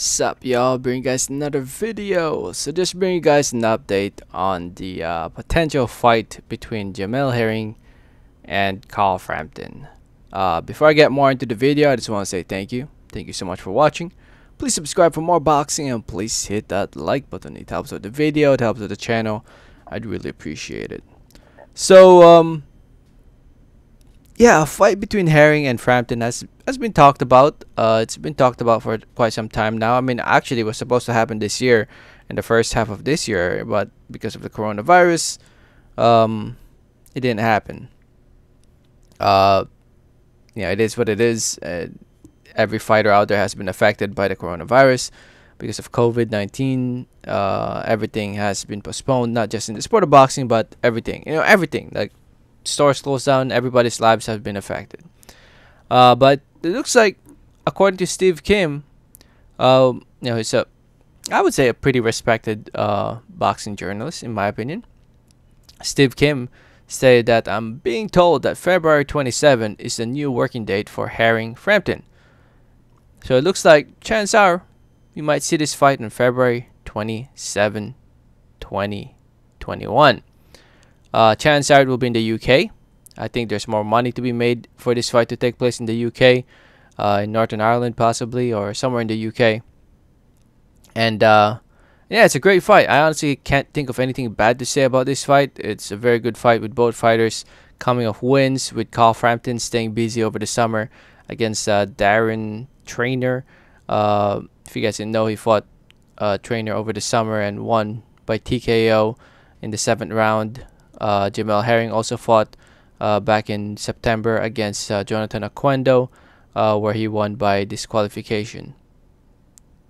Sup y'all, bring you guys another video. So just bring you guys an update on the uh, potential fight between Jamel Herring and Carl Frampton. Uh, before I get more into the video, I just want to say thank you. Thank you so much for watching. Please subscribe for more boxing and please hit that like button. It helps with the video, it helps with the channel. I'd really appreciate it. So, um, yeah, a fight between Herring and Frampton has has been talked about. Uh, it's been talked about for quite some time now. I mean, actually, it was supposed to happen this year, in the first half of this year, but because of the coronavirus, um, it didn't happen. Uh, yeah, it is what it is. Uh, every fighter out there has been affected by the coronavirus because of COVID nineteen. Uh, everything has been postponed, not just in the sport of boxing, but everything. You know, everything like stores closed down, everybody's lives have been affected. Uh, but it looks like, according to Steve Kim, um, you know, he's a, I would say a pretty respected uh, boxing journalist, in my opinion. Steve Kim stated that I'm being told that February 27 is the new working date for Herring Frampton. So it looks like chances are we might see this fight on February 27, 2021. Uh, Chansard will be in the UK. I think there's more money to be made for this fight to take place in the UK, uh, in Northern Ireland possibly, or somewhere in the UK. And uh, yeah, it's a great fight. I honestly can't think of anything bad to say about this fight. It's a very good fight with both fighters coming off wins, with Carl Frampton staying busy over the summer against uh, Darren Traynor. Uh, if you guys didn't know, he fought uh, Traynor over the summer and won by TKO in the seventh round. Uh, Jamel Herring also fought uh, back in September against uh, Jonathan Oquendo, uh, where he won by disqualification.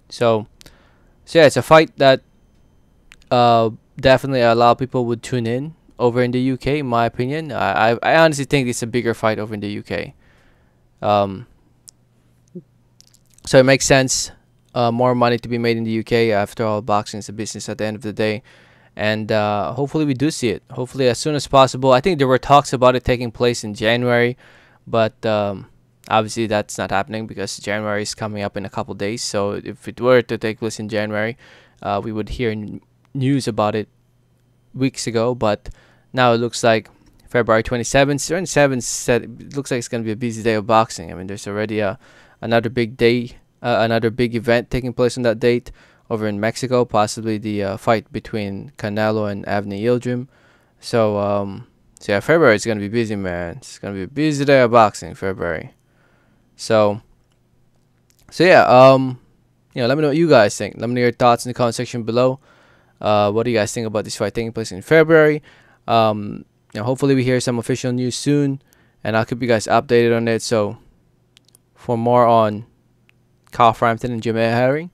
So, so yeah, it's a fight that uh, definitely a lot of people would tune in over in the UK, in my opinion. I, I, I honestly think it's a bigger fight over in the UK. Um, so it makes sense. Uh, more money to be made in the UK. After all, boxing is a business at the end of the day and uh, hopefully we do see it. Hopefully as soon as possible. I think there were talks about it taking place in January, but um, obviously that's not happening because January is coming up in a couple days. So if it were to take place in January, uh, we would hear news about it weeks ago. But now it looks like February 27th. 27th said it looks like it's going to be a busy day of boxing. I mean, there's already a another big day, uh, another big event taking place on that date over in Mexico, possibly the uh, fight between Canelo and Avni Yildirim. So, um, so yeah, February is gonna be busy, man. It's gonna be a busy day of boxing, February. So, so yeah, um, you know, let me know what you guys think. Let me know your thoughts in the comment section below. Uh, what do you guys think about this fight taking place in February? Um, you know, hopefully we hear some official news soon, and I'll keep you guys updated on it. So, for more on Carl Frampton and Jamel Herring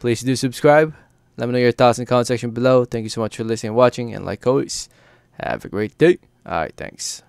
Please do subscribe. Let me know your thoughts in the comment section below. Thank you so much for listening and watching. And like always, have a great day. Alright, thanks.